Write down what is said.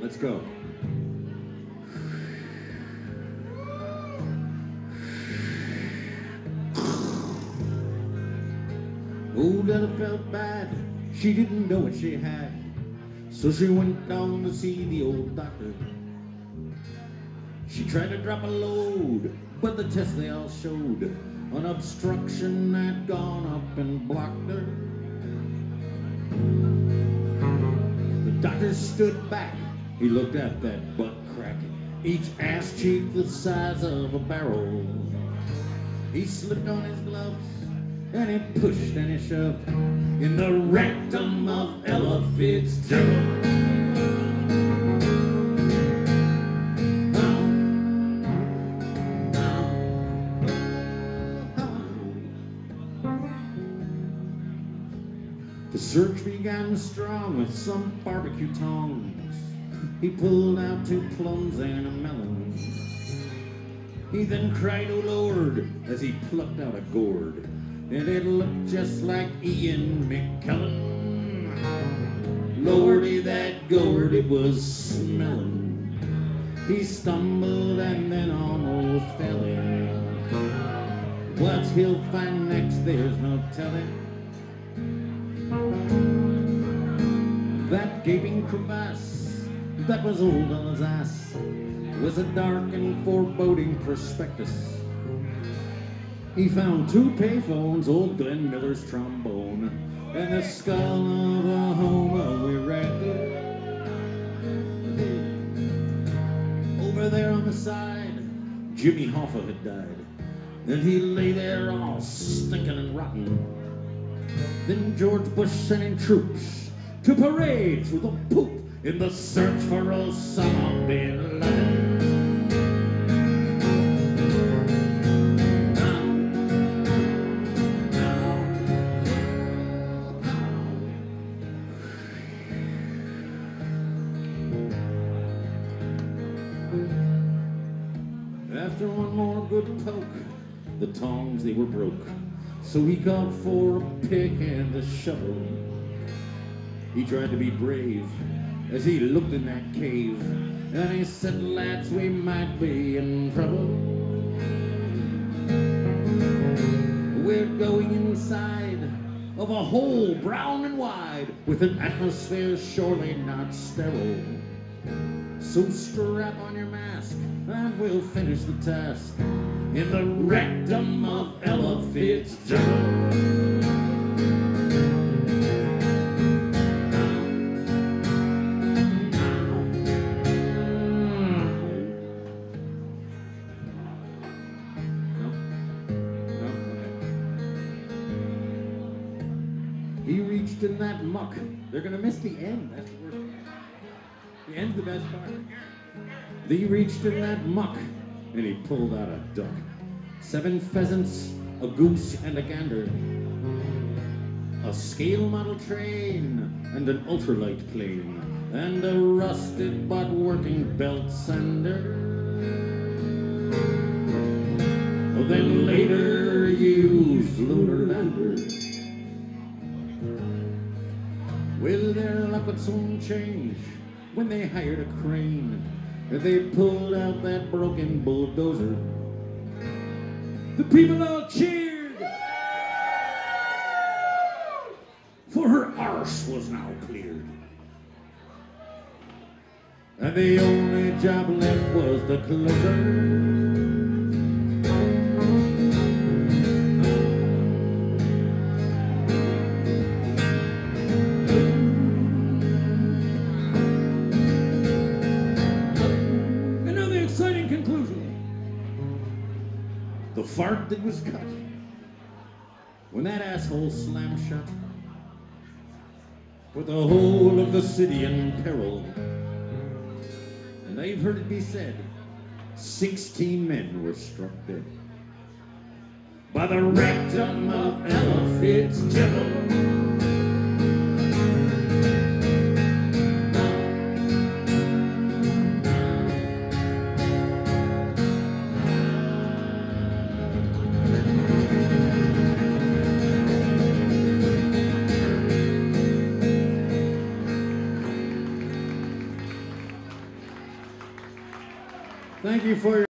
Let's go. Old Ella felt bad. She didn't know what she had. So she went down to see the old doctor. She tried to drop a load, but the tests they all showed an obstruction had gone up and blocked her. The doctor stood back. He looked at that butt crack, each ass cheek the size of a barrel. He slipped on his gloves and he pushed and he shoved in the rectum of Ella Fitzgerald. The search began strong with some barbecue tongs. He pulled out two plums and a melon. He then cried, Oh Lord, as he plucked out a gourd. And it looked just like Ian McKellen. Lordy, that gourd, it was smelling. He stumbled and then almost fell in. What he'll find next, there's no telling. That gaping crevasse that was old on his ass was a dark and foreboding prospectus. He found two payphones, old Glenn Miller's trombone, and the skull of a homo erectus. Over there on the side, Jimmy Hoffa had died, and he lay there all stinking and rotten. Then George Bush sent in troops to parade through the poop in the search for Osama bin Laden. After one more good poke, the tongs they were broke. So he called for a pick and a shovel. He tried to be brave as he looked in that cave, and he said, Lads, we might be in trouble. We're going inside of a hole brown and wide with an atmosphere surely not sterile. So strap on your mask and we'll finish the task in the rectum of Ella Fitzgerald. He reached in that muck. They're gonna miss the end. That's the worst. End's the best part. He reached in that muck and he pulled out a duck. Seven pheasants, a goose, and a gander. A scale model train and an ultralight plane. And a rusted but working belt sander. Then later lunar lander. Well, their luck soon change when they hired a crane. And they pulled out that broken bulldozer. The people all cheered. For her arse was now cleared. And the only job left was the closer. The fart that was cut. When that asshole slammed shut, put the whole of the city in peril. And I've heard it be said 16 men were struck dead by the rectum of Ella Fitzgerald. Thank you for your